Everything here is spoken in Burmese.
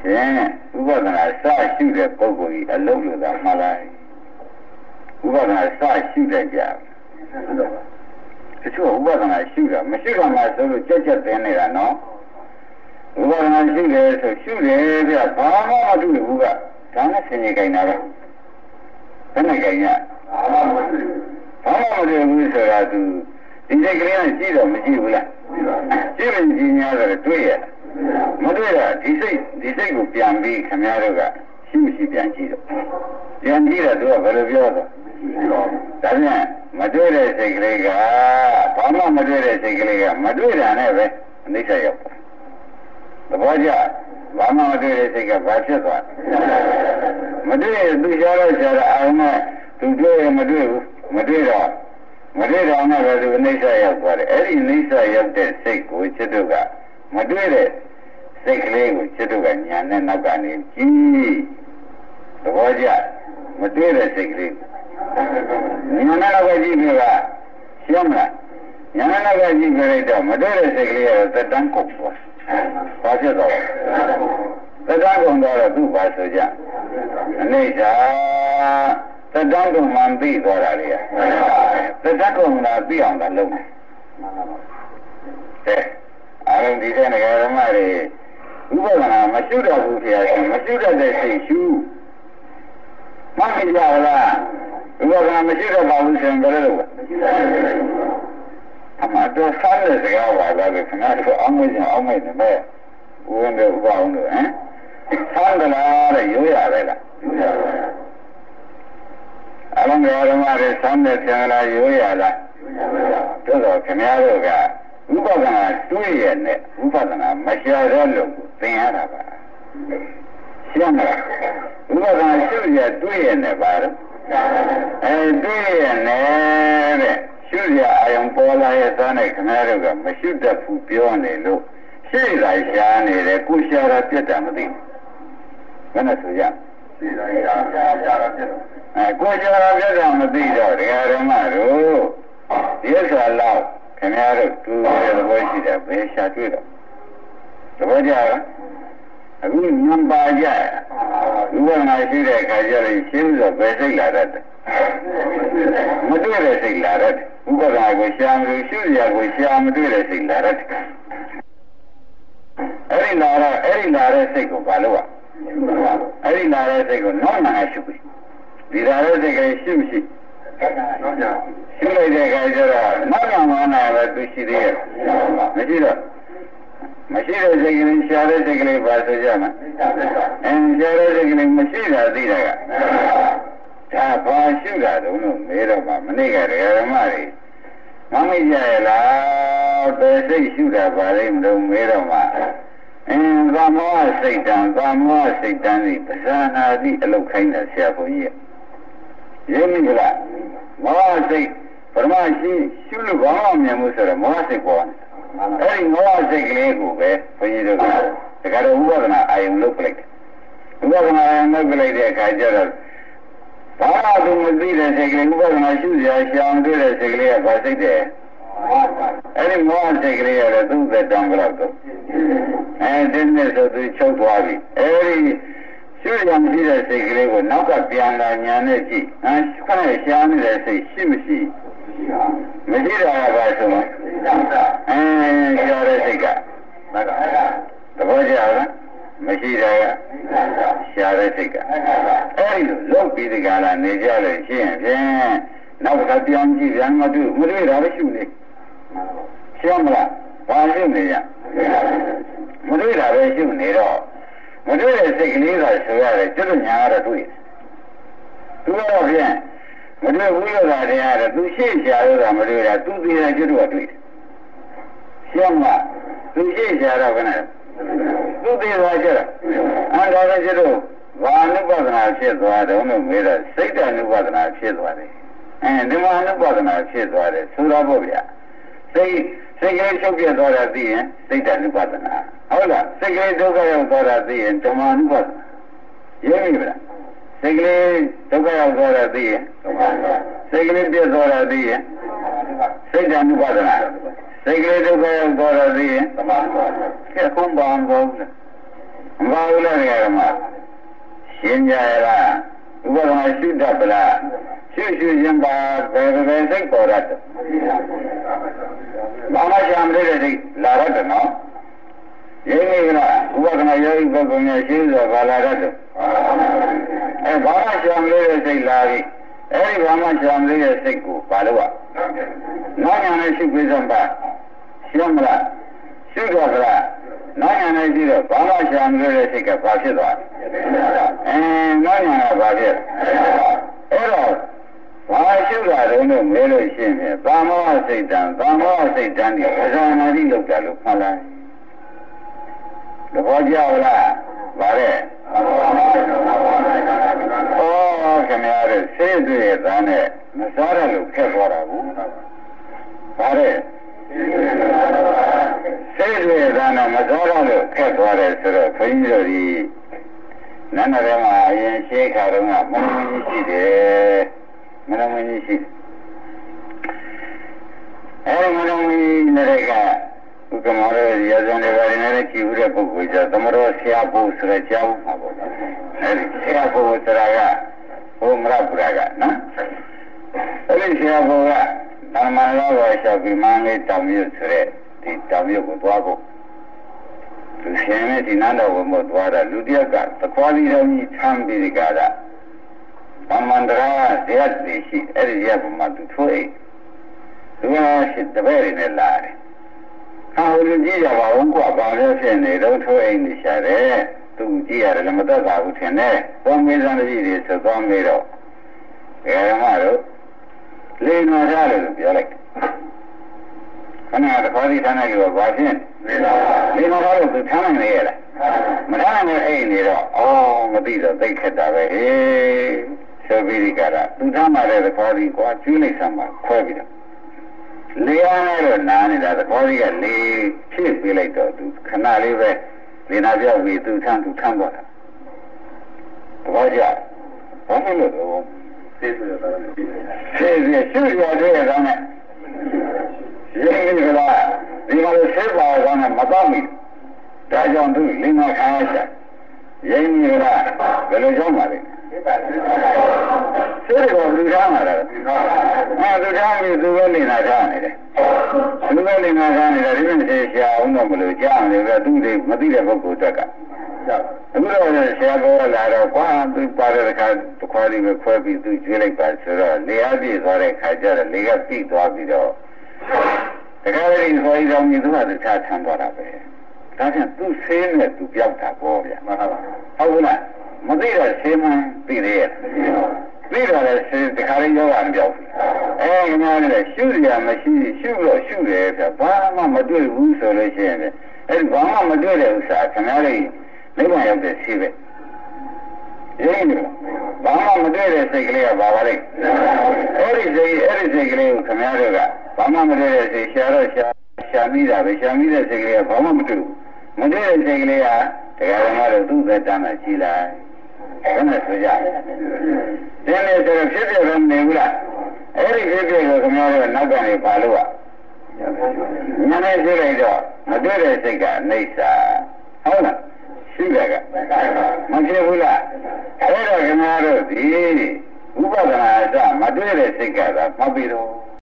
ဖြင့်ဥပဒနာစရှိတဲ့ပုဂ္ဂိုလ်ကြီးအလုံးလို့သာမှားလိုက်ဥပဒနာစရှိတဲ့ကြတချို့ဥပဒနာရှိတာမရှိတော့မှဆိုလို့ကြက်ကြက်သိနေတာနော်ဥပဒနာရှိတယ်ဆိုရှိတယ်ပြဘာမှမတူဘူးကဒါနဲ့ဆင်ញိုင်တာပဲဘယ်နဲ့ကြိုင်ရဘာမှမတူဘူးဆိုတာသူဒီစိတ်ကလေးကကြည့်တော့မကြည့်ဘူးလားကြည့်ရင်ကြည့်များတော့တွေ့ရ မတွေ့တာဒီစိတ်ဒီစိတ်ကိုပြန်ပြီးခင်ဗျားတို့ကရှိမရှိပြန်ကြည့်တော့ပြန်ကြည့်တော့သူကဘယ်လိုပြောတော့ဒါပြန်မတွေ့တဲ့စိတ်ကလေးကဘာမှမတွေ့တဲ့စိတ်ကလေးကမတွေ့တာနဲ့ပဲအနိစ္စရောက်ပါသဘောကျဘာမှမတွေ့တဲ့စိတ်ကဘာဖြစ်သွားမတွေ့ရင်သူရှားတော့ရှားတာအောင်မဲ့သူတွေ့ရင်မတွေ့ဘူးမတွေ့တော့မတွေ့တော့မှလည်းသူအိဋ္ဌရောက်သွားတယ်အဲ့ဒီအိဋ္ဌရောက်တဲ့စိတ်ကိုจิตတို့ကမတွေ့တဲ့ စိတ်ကလေးကိုจิตတို့ကညာနဲ့နောက်ကနေကြည့်သဘောကျမတွေ့တဲ့စိတ်ကလေးညာနဲ့နောက်ကကြည့်ပြကရှင်းမလားညာနဲ့နောက်ကကြည့်ပြလိုက်တော့မတွေ့တဲ့စိတ်ကလေးကတော့သက်တမ်းကုန်သွားဘာဖြစ်တော့သက်တမ်းကုန်တော့သူ့ပါဆိုကြအိဋ္ဌသတ္တကုံမှန်သိသွားတာလေသတ္တကုံလာသိအောင်သာလုပ်မယ်ကဲအာရုံဒီတဲ့ငရမတွေ ဥပဒနာမရှိတော့ဘူးခင်ဗျာမရှိတတ်တဲ့စိတ်ရှုမှတ်မိကြလားဥပဒနာမရှိတော့ပါဘူးဆိုရင်ဘယ်လိုလုပ်လဲအမှတော့ဆန်းတဲ့စကားပါလားခင်ဗျာတို့အောင်းမကျင်အောင်းမိုက်နေမဲ့ဦးဝင်တို့ဥပအောင်တို့ဟမ်ဆန်းကလားတဲ့ရိုးရပဲလားရိုးရပါအလုံးစုံဓမ္မတွေသမ်းတဲ့ဆံလာရိုးရလားတို့တော့ခင်ဗျားတို့ကဥပဒနာတွေးရနဲ့ဥပဒနာမရှာတော့လို့ သင်ရတာပါရှင်းမလားဥပဒနာရှုရတွေးရနဲ့ပါတော့အဲတွေးရနဲ့တဲ့ရှုရအာယုံပေါ်လာရဲ့သားနဲ့ခင်ဗျားတို့ကမရှုတတ်ဘူးပြောနေလို့ရှေ့လာရှားနေတယ်ကိုရှားတာပြတ်တာမသိဘူးဘယ်နဲ့ဆိုရရှေ့လာရှားရှားတာပြတ်တယ်အဲကိုကြရာပြတ်တာမသိတော့ဒကာဓမ္မတို့ဒီဥစ္စာလောက်ခင်ဗျားတို့သူရဲ့သဘောရှိတယ်ဘယ်ရှာတွေ့တော့ သဘောကျလားအခုညံပါကြဥပမာရှိတဲ့အခါကျရင်ရှင်းလို့ပဲစိတ်လာတတ်တယ်မတွေ့တဲ့စိတ်လာတတ်ဥပဒါကိုရှာမလို့ရှုရကိုရှာမတွေ့တဲ့စိတ်လာတတ်အဲ့ဒီလာတော့အဲ့ဒီလာတဲ့စိတ်ကိုဘာလို့อ่ะအဲ့ဒီလာတဲ့စိတ်ကိုနောက်မှရှုပြီးဒီလာတဲ့စိတ်ကလေးရှိမရှိရှိလိုက်တဲ့အခါကျတော့နောက်မှမနာပဲသူရှိသေးရဲ့မရှိတော့ မရှိတဲ့စိတ်ကလေးရှားတဲ့စိတ်ကလေးပါဆိုကြမှာအင်းရှားတဲ့စိတ်ကလေးမရှိတာသိတာကဒါဘာရှုတာတုံးလို့မေးတော့မှမနေ့ကဓမ္မတွေမမိကြရလားဘယ်စိတ်ရှုတာပါလိမ့်မလို့မေးတော့မှအင်းသမောစိတ်တံသမောစိတ်တံဤပဇာနာတိအလုတ်ခိုင်းတဲ့ဆရာဘုန်းကြီးရင်းမိလားမောစိတ်ပရမရှိရှုလို့ဘာမှမမြင်ဘူးဆိုတော့မောစိတ်ပေါ်တယ် အဲ့ဒီမောစိတ်ကလေးကိုပဲဘုန်းကြီးတို့ကတကယ်တော့ဥပဒနာအာယုံလုပ်ပလိုက်တယ်ဥပဒနာအာယုံလုပ်ပလိုက်တဲ့အခါကျတော့ဘာမှသူမသိတဲ့စိတ်ကလေးဥပဒနာရှုစရာရှောင်တွေ့တဲ့စိတ်ကလေးကဘာစိတ်တယ်အဲ့ဒီမောစိတ်ကလေးရတဲ့သူ့သက်တံကတော့အဲဒီနေ့ဆိုသူချုပ်သွားပြီအဲ့ဒီရှုရံရှိတဲ့စိတ်ကလေးကိုနောက်ကပြန်လာညာနဲ့ကြည့်အဲခဏရှားနေတဲ့စိတ်ရှိမရှိမရှိတာကဘာဆိုလဲ ရှိတာကရှားတဲ့စိတ်ကအဲဒီလိုလုတ်ပြီးဒီကလာနေကြလို့ရှိရင်ဖြင့်နောက်ကပြန်ကြည့်ပြန်မတွေ့မတွေ့တာပဲရှုနေရှင်းမလားဘာရှုနေရမတွေ့တာပဲရှုနေတော့မတွေ့တဲ့စိတ်ကလေးကဆိုရတယ်ကျွတ်ညာကတော့တွေ့တယ်သူတော့ဖြင့်မတွေ့ဘူးလို့သာတရားတယ်သူရှေ့ရှာလို့သာမတွေ့တာသူသိတယ်ကျွတ်တော့တွေ့တယ်ရှင်းမလားသူရှေ့ရှာတော့ခဏ သူတည်တာကျတော့အန္တရာယ်ကျတော့ဘာနုပဒနာဖြစ်သွားတယ်လို့မေးတော့စိတ်တနုပဒနာဖြစ်သွားတယ်အဲဒီမှာနုပဒနာဖြစ်သွားတယ်ဆိုတော့ပေါ့ဗျာစိတ်စိတ်ကလေးချုပ်ပြသွားတာသိရင်စိတ်တနုပဒနာဟုတ်လားစိတ်ကလေးဒုက္ခရောက်သွားတာသိရင်ဓမ္မနုပဒနာရင်းပြီဗျာစိတ်ကလေးဒုက္ခရောက်သွားတာသိရင်စိတ်ကလေးပြည့်သွားတာသိရင်စိတ်တနုပဒနာ စိတ်ကလေးဒုက္ခရောက်သွားတာသိရင်ကဲခုံးပါအောင်ကောင်းတယ်မပါဘူးလားဓမ္မရှင်းကြရလားဥပဒနာရှိတတ်ပလားရှင်းရှင်းရင်ပါဘယ်ဘယ်စိတ်ပေါ်ရတယ်ဘာမှရှာမလို့တဲ့စိတ်လာရတယ်နော်ရင်းနေကလားဥပဒနာယောဂီပုဂ္ဂိုလ်များရှင်းစွာပါလာရတယ်အဲဘာမှရှာမလို့တဲ့စိတ်လာပြီအဲဒီဘာမှရှာမလို့တဲ့စိတ်ကိုပါလို့ကနောက်ညာနဲ့ရှိပြီစံပါ ရှင်းမလားရှိတော့ကလားနောက်ညာနဲ့ရှိတော့ဘာမှရှာမလို့တဲ့စိတ်ကဘာဖြစ်သွားအဲနောက်ညာကဘာဖြစ်အဲ့တော့ဘာရှုတာတုံးလို့မဲလို့ရှင်းတယ်။ဘာမောစိတ်တံဘာမောစိတ်တံဒီပဇာနာတိလောက်တာလို့မှတ်လိုက်။သဘောကျလား။ဗါတဲ့။ဩခင်ဗျားတို့ဆေးတွေ့ရသားနဲ့မစားရလို့ခက်သွားတာဘူး။ဗါတဲ့။ ဆေးတွေ့ရသားနဲ့မစားရလို့ခက်သွားတယ်ဆိုတော့ခွင်းကြီးတို့ဒီနန္ဒရမအရင်ရှေးခါတုန်းကမုံမင်းရှိတယ်။မနမင်းကြီးရှိအဲဒီမနမင်းနဲ့ကဥက္ကမရောရဇန်တွေပါနေနဲ့ကြည့်ဦးတဲ့ပုဂ္ဂိုလ်ကြသမတော်ဆရာဘုဆိုတဲ့ကြောင်းမှာပေါ့အဲဒီဆရာဘုဆိုတာကဘုမရပူရာကနော်အဲဒီဆရာဘုက ဓမ္မလောကလျှောက်ပြီးမန်းလေးတောင်မြုပ်ဆိုတဲ့ဒီတောင်မြုပ်ကိုသွားဖို့သူရှင်နဲ့ဒီနန်းတော်ဘုံမသွားတာလူတယောက်ကသခွားလေးတော်ကြီးထမ်းပြီးဒီကရာသမန္တရာဇယတ်တွေရှိအဲ့ဒီရက်ပေါ်မှာသူထိုးအိတ်သူကရှိတပည့်တွေနဲ့လာတယ်။ဟာလူကြီးရပါအောင်ကွာဘာလဲဖြစ်နေတော့ထိုးအိတ်နေရှာတယ်။သူကြည့်ရတယ်လည်းမသက်သာဘူးထင်တယ်။ဘောမေးစံကြီးတွေဆိုသွားမေးတော့ဘယ်ရမတို့ လေနာရတယ်လို့ပြောလိုက်ခဏတခါစီထားနေလို့ဘာဖြစ်လေနာရတယ်သူထားနိုင်လေရလားမထားနိုင်အိတ်နေတော့အော်မသိတော့သိခက်တာပဲဟေးဆိုပြီးဒီကရသူထားမှတဲ့သဘောကြီးကွာကျွေးလိုက်ဆံမှာခွဲပြီးတော့လေအားနဲ့တော့နားနေတာသဘောကြီးကလေဖြစ်ပြီးလိုက်တော့သူခဏလေးပဲလေနာပြောက်ပြီးသူထမ်းသူထမ်းသွားတာသဘောကျဘာဖြစ်လို့တော့ သိဆိုရတာလဲသိသိရှုရတဲ့ကောင်နဲ့ရင်းနေကြလားဒီမှာလို့ဆေးပါကောင်နဲ့မတော့မိဒါကြောင့်သူလင်းမခါရချာရင်းနေကြလားဘယ်လိုကြောင့်ပါလဲစိတ်တော်လူထားမှာလားအဲလူထားပြီးသူပဲနေတာထားနေတယ်သူပဲနေတာထားနေတယ်ဒီလိုစေရှာအောင်တော့မလို့ကြားနေပဲသူတွေမသိတဲ့ပုဂ္ဂိုလ်တက်က အခုတော့ဆရာကောလာတော့ကွာသူပါတဲ့ခါတစ်ခွာလေးပဲခွဲပြီးသူကျွေးလိုက်ပါဆိုတော့လေအားပြည့်သွားတဲ့ခါကျတော့လေကပြည့်သွားပြီးတော့တခါလေးခေါ်ရအောင်ဒီသူကတခြားဆန်းသွားတာပဲဒါဖြင့်သူဆေးနဲ့သူပြောက်တာပေါ့ဗျာမှန်ပါပါဟုတ်ဘူးလားမသိတော့ရှင်းမှန်းသိသေးရဲ့သိတော့လည်းရှင်းတခါလေးယောဂမပြောက်ဘူးအဲခင်ဗျားလည်းရှုရမရှိရှုလို့ရှုတယ်ဗျာဘာမှမတွေ့ဘူးဆိုလို့ရှိရင်အဲဒီဘာမှမတွေ့တဲ့ဥစ္စာခင်ဗျားလေး နိဗ္ဗာန်ရောက်တဲ့ရှိပဲရင်းနေဘာမှမတွေ့တဲ့စိတ်ကလေးကဘာပါလဲအဲ့ဒီစိတ်အဲ့ဒီစိတ်ကလေးကိုခင်ဗျားတို့ကဘာမှမတွေ့တဲ့စိတ်ရှာတော့ရှာရှာမိတာပဲရှာမိတဲ့စိတ်ကလေးကဘာမှမတွေ့ဘူးမတွေ့တဲ့စိတ်ကလေးကတရားဓမ္မတို့သူ့သက်တမ်းမှာရှိလိုက်ဘယ်နဲ့ဆိုကြလဲဒီနေ့ဆိုဖြစ်ပြတော့နေဘူးလားအဲ့ဒီဖြစ်ပြကိုခင်ဗျားတို့နောက်ကနေပါလို့ကညနေရှိလိုက်တော့မတွေ့တဲ့စိတ်ကအနိစ္စဟုတ်လား ရှိတယ်ကမဖြစ်ဘူးလားအဲ့တော့ခင်ဗျားတို့ဒီဥပဒနာအစမတွေ့တဲ့စိတ်ကသာမှတ်ပြီးတော့